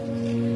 Bye.